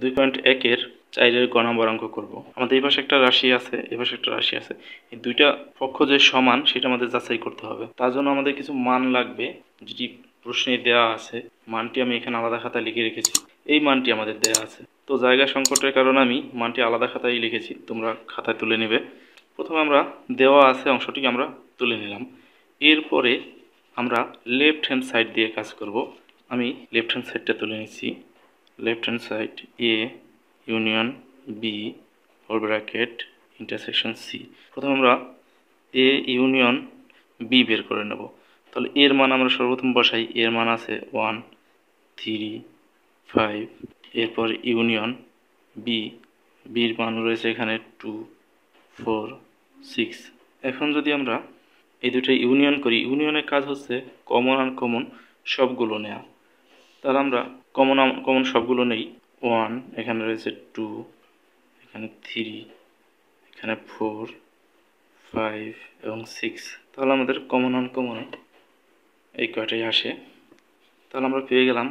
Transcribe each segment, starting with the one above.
দুই পয়েন্ট একের চাইরের গ অঙ্ক করব। আমাদের এই পাশে একটা রাশি আছে, এই পাশে একটা রাশি আছে। এই দুইটা পক্ষ যে সমান, সেটা আমাদের যাচাই করতে হবে। তার জন্য আমাদের কিছু মান লাগবে, যেটি প্রশ্নে দেওয়া আছে। মানটি আমি এখানে আলাদা খাতায় লিখে রেখেছি। এই মানটি আমাদের দেওয়া আছে। তো জায়গা সংকটের কারণে আমি মানটি আলাদা খাতায় লিখেছি, তোমরা খাতায় তুলে নেবে। প্রথমে আমরা দেওয়া আছে অংশটিকে আমরা তুলে নিলাম। এরপরে আমরা লেফট হ্যান্ড সাইড দিয়ে কাজ করব। আমি লেফট হ্যান্ড সাইডটা তুলে নিচ্ছি। Left hand side A union B whole bracket intersection C প্রথমে আমরা এ ইউনিয়ন বি বের করে নেব। তাহলে এর মান আমরা সর্বপ্রথম বসাই। এর মান আছে ওয়ান থ্রি ফাইভ এরপর ইউনিয়ন বি বির মান রয়েছে এখানে টু ফোর সিক্স এখন যদি আমরা এই দুটো ইউনিয়ন করি, ইউনিয়নের কাজ হচ্ছে কমন আর কমন সবগুলো নেওয়া তাহলে আমরা কমন কমন সবগুলো নেই। ওয়ান এখানে রয়েছে টু এখানে থ্রি এখানে ফোর ফাইভ এবং সিক্স তাহলে আমাদের কমন আনকমনে এই কয়টাই আসে। তাহলে আমরা পেয়ে গেলাম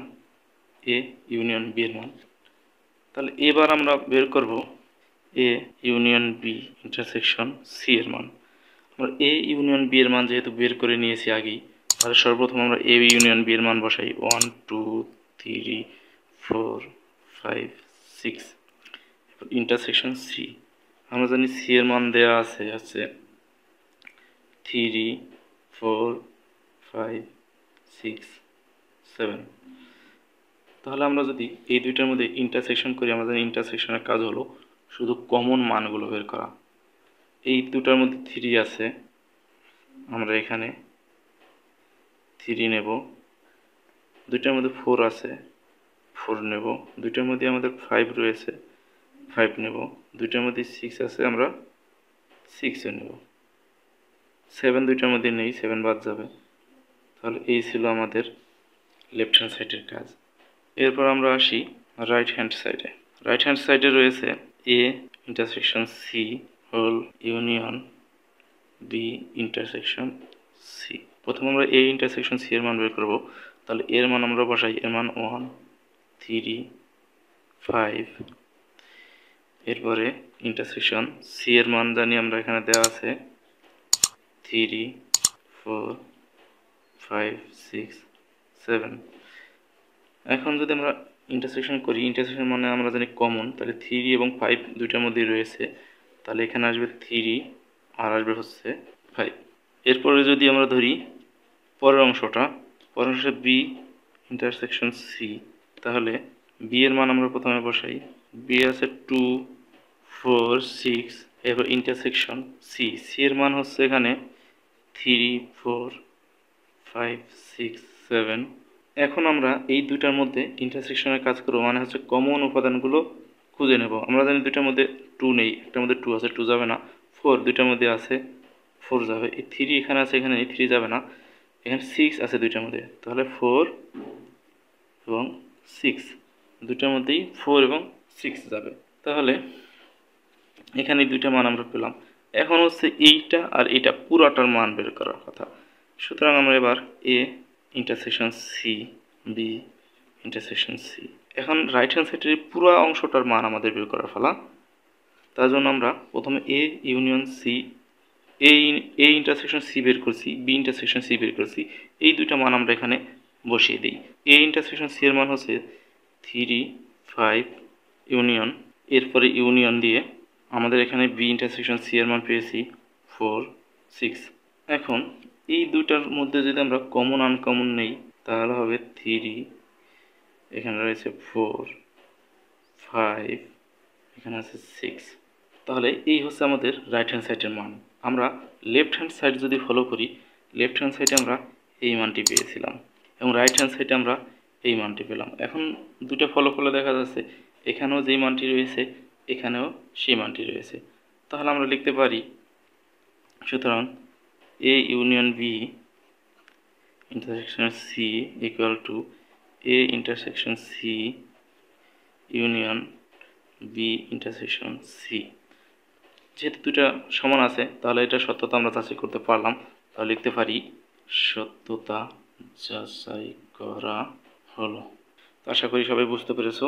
এ ইউনিয়ন বি এর মান। তাহলে এবার আমরা বের করব A union B intersection C এর মান। আমরা এ ইউনিয়ন বি এর মান যেহেতু বের করে নিয়েছি আগেই, তাহলে সর্বপ্রথম আমরা এ ইউনিয়ন বি এর মান বসাই। One two three four five six intersection C আমরা জানি সি এর মান দেওয়া আছে আছে three four five six seven তাহলে আমরা যদি এই দুইটার মধ্যে ইন্টারসেকশন করি আমাদের ইন্টারসেকশনের কাজ হলো শুধু কমন মানগুলো বের করা। এই দুটার মধ্যে থ্রি আছে, আমরা এখানে থ্রি নেব। দুইটার মধ্যে ফোর আছে ফোর নেব। দুইটার মধ্যে আমাদের ফাইভ রয়েছে ফাইভ নেব। দুইটার মধ্যে সিক্স আছে, আমরা সিক্সও নেব। সেভেন দুইটার মধ্যে নেই সেভেন বাদ যাবে। তাহলে এই ছিল আমাদের লেফট হ্যান্ড সাইডের কাজ। এরপর আমরা আসি রাইট হ্যান্ড সাইডে রাইট হ্যান্ড সাইডে রয়েছে A intersection C whole union B intersection C প্রথম আমরা এ ইন্টারসেকশন সি এর মান বের করব। তাহলে এর মান আমরা বসাই, এর মান ওয়ান থ্রি ফাইভ এরপরে ইন্টারসেকশন সি এর মান জানি আমরা এখানে দেওয়া আছে। Three four five six seven এখন যদি আমরা ইন্টারসেকশন করি ইন্টারসেকশন মানে আমরা জানি কমন তাহলে থ্রি এবং ফাইভ দুইটার মধ্যেই রয়েছে। তাহলে এখানে আসবে থ্রি আর আসবে হচ্ছে ফাইভ এরপরে যদি আমরা ধরি, পরের অংশটা পরের অংশে বি ইন্টারসেকশন সি তাহলে বি এর মান আমরা প্রথমে বসাই। বি আছে টু ফোর সিক্স এরপর ইন্টারসেকশন সি সি এর মান হচ্ছে এখানে three four five six seven এখন আমরা এই দুটার মধ্যে ইন্টারসেকশনের কাজ করব মানে হচ্ছে কমন উপাদানগুলো খুঁজে নেব। আমরা জানি দুটার মধ্যে টু নেই, একটার মধ্যে টু আছে টু যাবে না। ফোর দুইটার মধ্যে আছে ফোর যাবে। এই থ্রি এখানে আছে, এখানে থ্রি যাবে না। এখানে সিক্স আছে দুইটার মধ্যে। তাহলে ফোর এবং সিক্স দুটার মধ্যেই ফোর এবং সিক্স যাবে। তাহলে এখানে দুইটা মান আমরা পেলাম। এখন হচ্ছে এইটা আর এইটা পুরাটার মান বের করার কথা। সুতরাং আমরা এবার A intersection C B intersection C এখন রাইট হ্যান্ড সাইডের পুরো অংশটার মান আমাদের বের করার ফলা। তার জন্য আমরা প্রথমে A union C A A intersection C বের করছি বি ইন্টারসেকশন সি বের করছি, এই দুইটা মান আমরা এখানে বসিয়ে দিই। এ ইন্টারসেকশন সি এর মান হচ্ছে থ্রি ফাইভ ইউনিয়ন এরপরে ইউনিয়ন দিয়ে আমাদের এখানে বি ইন্টারসেকশন সি এর মান পেয়েছি ফোর সিক্স এখন এই দুইটার মধ্যে যদি আমরা কমন আনকমন নেই, তাহলে হবে থ্রি এখানে রয়েছে ফোর ফাইভ এখানে আছে সিক্স তাহলে এই হচ্ছে আমাদের রাইট হ্যান্ড সাইডের মান। আমরা লেফট হ্যান্ড সাইড যদি ফলো করি লেফট হ্যান্ড সাইডে আমরা এই মানটি পেয়েছিলাম এবং রাইট হ্যান্ড সাইডে আমরা এই মানটি পেলাম। এখন দুটো ফলো করলে দেখা যাচ্ছে এখানেও যেই মানটি রয়েছে, এখানেও সেই মানটি রয়েছে। তাহলে আমরা লিখতে পারি, সুতরাং A union B intersection C equal to A intersection C union B intersection C যেহেতু দুটা সমান আছে, তাহলে এটা সত্যতা আমরা যাচাই করতে পারলাম। তাহলে লিখতে পারি, সত্যতা যাচাই করা হলো। আশা করি সবাই বুঝতে পেরেছ।